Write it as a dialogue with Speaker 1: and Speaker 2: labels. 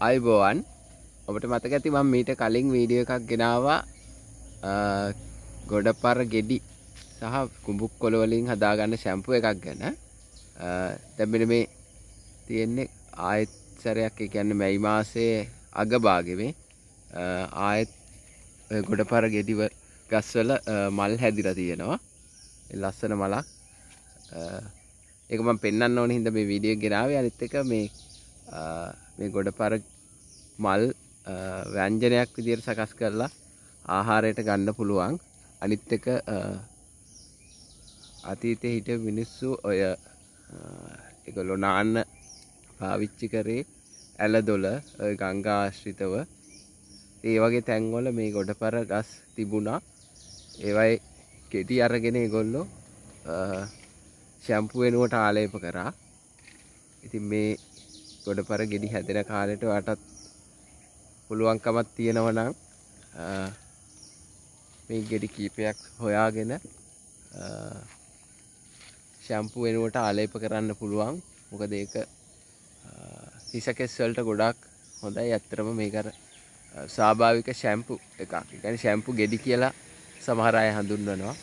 Speaker 1: අයිබෝවන්. ඔබට මතක ඇති මම මීට කලින් වීඩියෝ එකක් ගෙනවා ගොඩ පර ගෙඩි සහ කුඹුක් කොළවලින් හදාගන්න ශැම්පු එකක් ගැන. තැබෙන මේ තියෙන්නේ ආයත්සරයක් කියන්න මැයි මාසේ අගභාගෙමේ ආයත් ගොඩ පර ගෙඩිව ගස්වල මල් හැදිර තියෙනවා. ලස්සන මලක්. එකම පෙන්න්න ඕන හිද මේ විඩියෝ ගෙනාව. අනිත් එක මේ මේ ගොඩ පර මල් ව්‍යංජනයක් විදියට සකස් කරලා ආහාරයට ගන්න පුළුවන්. අනිත් එක අතීතය හිට මිනිස්සු ඔය එකලො නාන්න පාවිච්චි කරේ ඇල දොල ගංගා ආශ්‍රිතව. ඒ වගේ තැන්වල මේ ගොඩපර ගස් තිබුණා. ඒවයි කෙටි අරගෙන ගොල්ලො ශැම්පු වෙනුවට ආලේප කරා. ඉතින් මේ ගොඩපර ගෙඩි හැදෙන කාලෙට වටත් පුළුවන්කමත් තියෙනවනම් මේ ගෙඩි කීපයක් හොයාගෙන ශැම්පු වෙනුවට ආලේප කරන්න පුළුවන්. මොකද ඒක හිසකෙස්වල්ට ගොඩක් හොඳයි. ඇත්තරම මේකර ස්වාභාවික ශැම්පු එකක්. ගැන ශැම්පු ගෙඩි කියලා සමහරය හඳුන්වනවා.